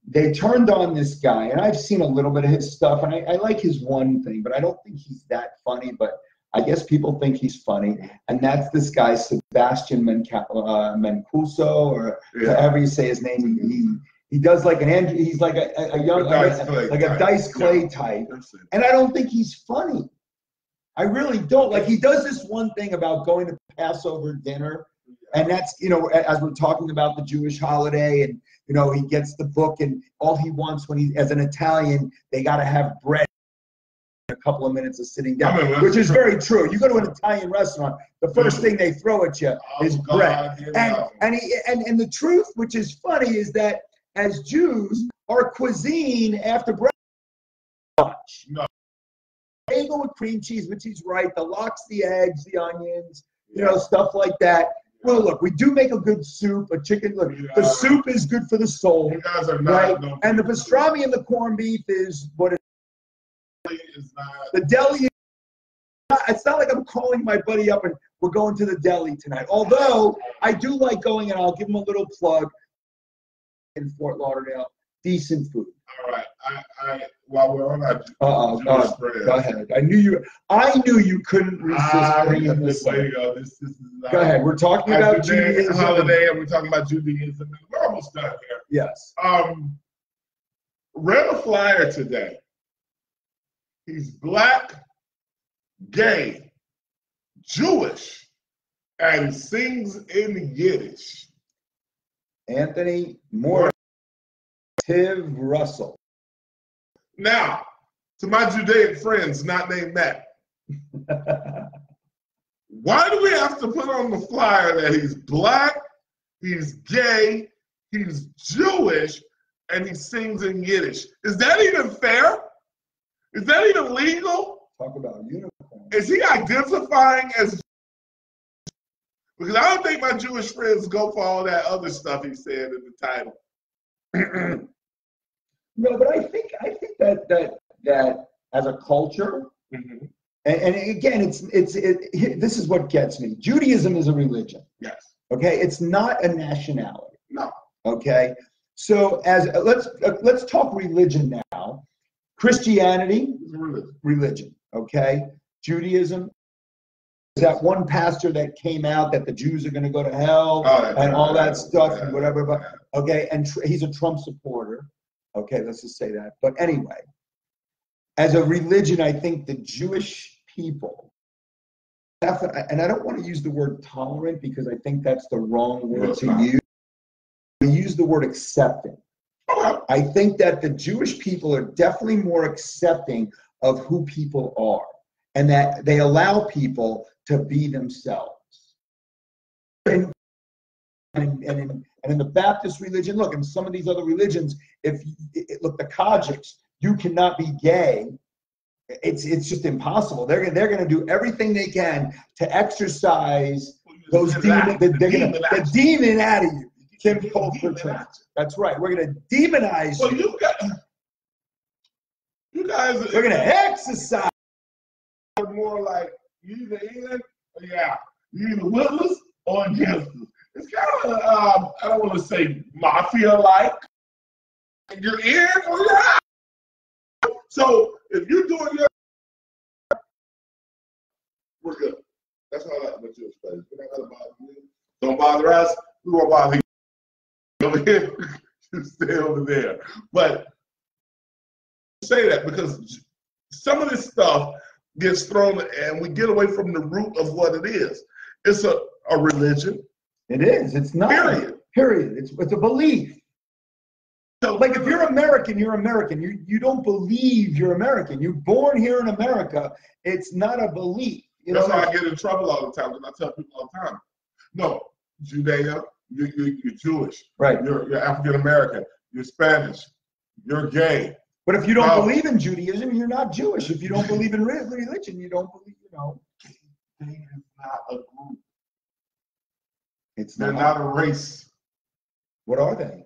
they turned on this guy, and I've seen a little bit of his stuff, and I, I like his one thing, but I don't think he's that funny. But I guess people think he's funny, and that's this guy Sebastian Menca- uh, Mancuso, or Yeah. however you say his name. He he does like an Andrew. He's like a, a, young, A Dice a- like a. Dice Clay Yeah. type, and I don't think he's funny. I really don't. Like he does this one thing about going to Passover dinner and that's you know as we're talking about the Jewish holiday, and you know he gets the book, and all he wants when he as an Italian, they got to have bread. A couple of minutes of sitting down, I mean, which is very true. You go to an Italian restaurant, the first thing they throw at you is Oh, bread. God, here And and, he, and and the truth, which is funny, is that as Jews, our cuisine after bread much. No. Bagel with cream cheese, which he's right. The lox the eggs, the onions, you know, stuff like that. Well, look, we do make a good soup, a chicken. Look, the soup is good for the soul, You guys are not. right? no- And the pastrami and the corned beef is what it, is not. the deli. is- It's not like I'm calling my buddy up and we're going to the deli tonight. Although I do like going, and I'll give him a little plug in Fort Lauderdale. Decent food. All right. I, I, while we're on our Uh-oh, Jewish uh, Go ahead. I knew you. I knew you couldn't resist I, bringing this way go. This, this is not, Go ahead. We're talking about Judaism. holiday, and we're talking about Judaism. We're almost done here. Yes. Um, read a flyer today. He's black, gay, Jewish, and sings in Yiddish. Anthony Moore. Tiv Russell. Now, to my Judaic friends not named Matt, why do we have to put on the flyer that he's black, he's gay, he's Jewish, and he sings in Yiddish? Is that even fair? Is that even legal? Talk about unicorn. Is he identifying as because I don't think my Jewish friends go for all that other stuff he said in the title. No, but I think I think that that that as a culture, Mhm. and, and again, it's it's it, this is what gets me. Judaism is a religion. Yes. Okay, it's not a nationality. No. Okay, so as let's uh, let's talk religion now. Christianity, religion. religion. Okay, Judaism. Is that one pastor that came out that the Jews are going to go to hell Oh, and all that stuff Yeah. and whatever. But okay, and tr- he's a Trump supporter. Okay, let's just say that. But anyway, as a religion, I think the Jewish people, and I don't want to use the word tolerant because I think that's the wrong word to use. We use the word accepting. I think that the Jewish people are definitely more accepting of who people are and that they allow people to be themselves. And, and, and, in, and in the Baptist religion, look, in some of these other religions, if it, look, the Kajiks, you cannot be gay. It's it's just impossible. They're gonna they're gonna do everything they can to exercise those demon, the, they're gonna, the demon out of you. Kim Colfer trans. That's right. We're gonna demonize Well, you. you got you guys We're gonna exercise. are more like you either in or out. You either with us or against us. It's kind of um, I don't want to say mafia like. You're in or you're out. So if you're doing your, we're good. That's all that what you. We're not gonna bother you. Don't bother us. We won't bother you. Over here, you stay over there. But say that because some of this stuff gets thrown and we get away from the root of what it is. It's a, a religion, It is. It's not. period. Period. It's it's a belief. So, Like if you're American, you're American. You you don't believe you're American. You're born here in America. It's not a belief. You know. that's why I get in trouble all the time because I tell people all the time, no, Judea, you, you, you're Jewish, Right. you're, you're African American, you're Spanish, you're gay. But if you don't No. believe in Judaism, you're not Jewish. If you don't believe in religion, you don't believe. You know. They is not a group. It's They're not. not a race. What are they?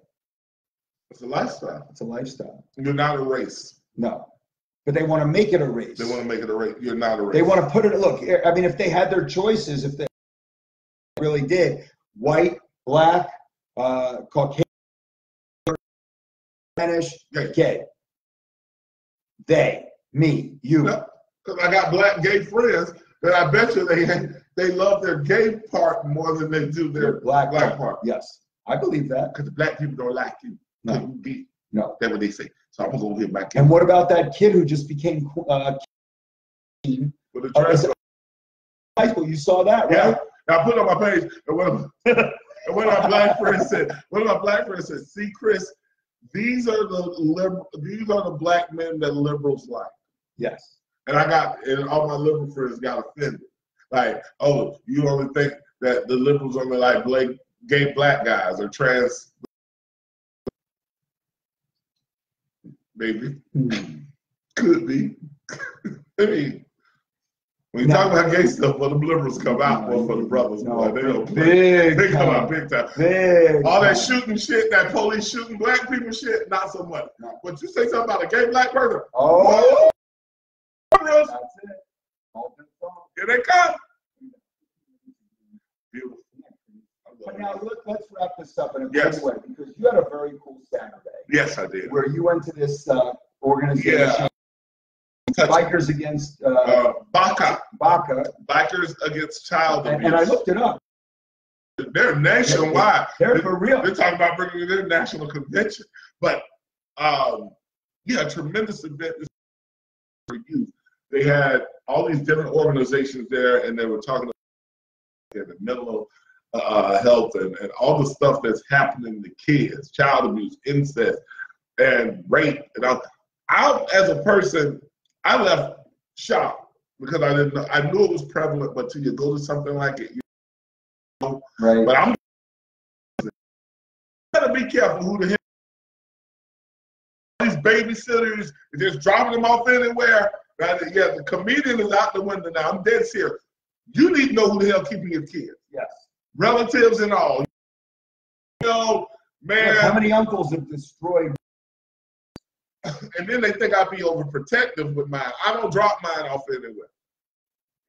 It's a lifestyle. It's a lifestyle. You're not a race. No. But they want to make it a race. They want to make it a race. You're not a race. They want to put it. Look, I mean, if they had their choices, if they really did, white, black, uh, Caucasian, Spanish, Gay. gay. They, me, you. No. Because I got black gay friends that I bet you they they love their gay part more than they do their black, black part. part. Yes, I believe that. Because the black people don't like you. No. You gay. No. That's what they say. So I'm gonna go get back And what about that kid who just became uh, king with or is dress. high school? You saw that, right? Yeah. I put it on my page, and one of, and one of my black friends said, one of my black friends said, "See, Chris, these are the liberal, these are the black men that liberals like." Yes. And I got, and all my liberal friends got offended. Like, oh, you only think that the liberals only like black, gay black guys or trans. Maybe. Hmm. Could be. I mean, when you No. talk about gay stuff, well, the liberals come out for the brothers. No, boy. They don't play. big They come out big time. Big. All that shooting shit, that police shooting black people shit, not so much. No. But you say something about a gay black person, Oh, liberals, that's it. Here they come. Beautiful. But now let, let's wrap this up in a Yes. good way because you had a very cool Saturday Yes, I did. where you went to this uh, organization, Yeah. Bikers Against uh, Uh, Baka, Baca, Bikers Against Child Abuse. and I looked it up. They're nationwide. They're for real. They're talking about bringing in national convention. But um, yeah, tremendous event for youth. They had all these different organizations there, and they were talking about the mental uh, health and, and all the stuff that's happening to kids, child abuse, incest, and rape. And I, I as a person, I left shocked because I didn't know. I knew it was prevalent, but till you go to something like it, you Right. but I'm gotta be careful who the hell these babysitters just dropping them off anywhere. Right? Yeah, the comedian is out the window now. I'm dead serious. You need to know who the hell keeping your kids, Yes. relatives and all. You know, man. How many uncles have destroyed? and then they think I'd be overprotective with mine. I don't drop mine off anywhere.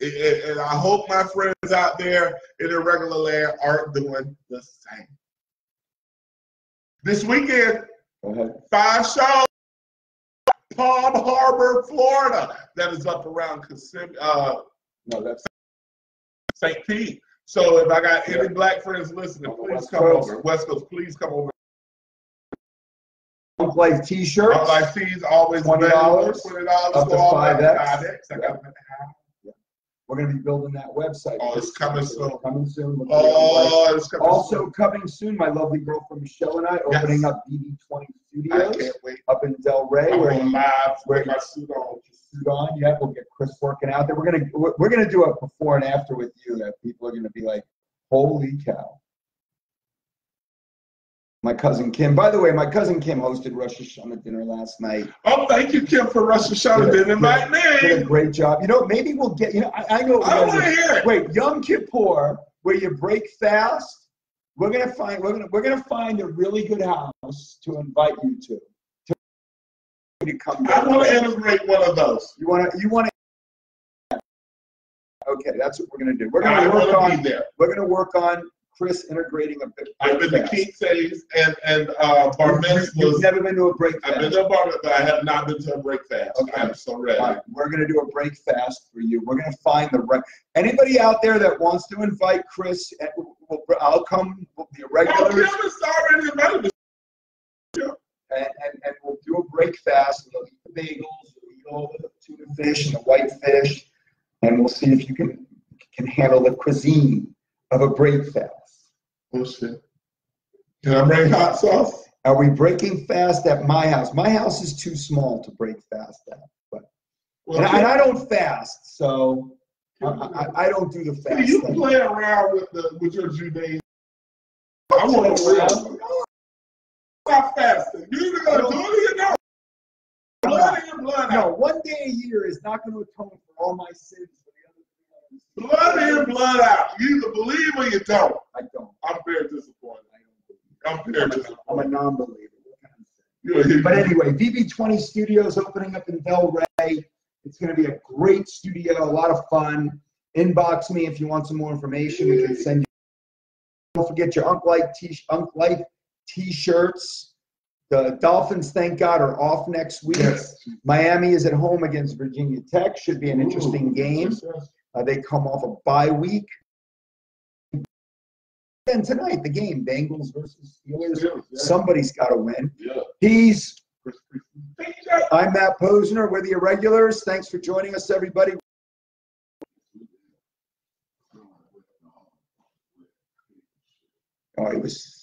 And- And and I hope my friends out there in the regular land aren't doing the same. This weekend, ahead. five shows, Palm Harbor, Florida, that is up around Kissimmee, uh, No, that's St. Pete. So if I got any black friends listening, please come over. West Coast, please come over. Punk Life T-shirts. I see is always $20, available. Twenty dollars up to for all 5X. that. 5X. I got them. We're going to be building that website. Oh, it's coming soon. Coming soon. Look for it on the website. Oh, it's coming. Also coming soon, my lovely girlfriend Michelle and I Yes. opening up BB20 I Studios can't wait. up in Delray. I'm Where live where my suit on. suit on. Yeah, we'll get Chris working out there. We're gonna we're we're gonna do a before and after with you that people are gonna be like, holy cow. My cousin Kim. By the way, my cousin Kim hosted Rosh Hashanah dinner last night. Oh, thank you, Kim, for Rosh Hashanah. dinner. Didn't invite Did a me. great job. You know, maybe we'll get. You know, I, I know. I want do. hear it. Wait, Yom Kippur, where you break fast. We're gonna find. We're gonna we're gonna find a really good house to invite you to. To, to come. I want to integrate one of those. You want to. You want to. Okay, that's what we're gonna do. We're gonna work on. there. We're gonna work on Chris integrating a bit. I've been to fast. Say's and and uh, Bar You've- You've never been to a break I've been to a bar, but I have not been to a break fast. Okay. I'm so ready. Right, we're gonna do a break fast for you. We're gonna find the right. Anybody out there that wants to invite Chris, we'll- I'll come. We'll be Oh, regulars, Kim is already invited. and, and, and we'll do a break fast. We'll eat the bagels, we'll eat all the tuna fish and the white fish, and we'll see if you can can handle the cuisine of a break fast. Oh shit. Can I bring hot sauce? Are we breaking fast at my house? My house is too small to break fast at, but Well, and, I, and I don't fast, so I, I, I don't do the Can fast you thing. play around with the with your Judaism? I want to real. Stop fasting. You either gonna do it or you don't. Blood in your blood No, one day a year is not going to atone for all my sins for the other three Blood in, blood out. You either believe or you don't. I don't. I'm very disappointed. I don't believe. I'm very I'm a disappointed. non-believer. What can I But anyway, VB20 Studios opening up in Delray. It's going to be a great studio, a lot of fun. Inbox me if you want some more information. We can send you. Don't forget your Unk Life t Unk Life t-shirts. The Dolphins, thank God, are off next week. Yes. Miami is at home against Virginia Tech. Should be an interesting Ooh, game. Uh, they come off a bye week. And tonight, the game, Bengals versus Steelers. Yeah. Somebody's got to win. Yeah. He's I'm Matt Posner with the Irregulars. Thanks for joining us, everybody. Oh, it was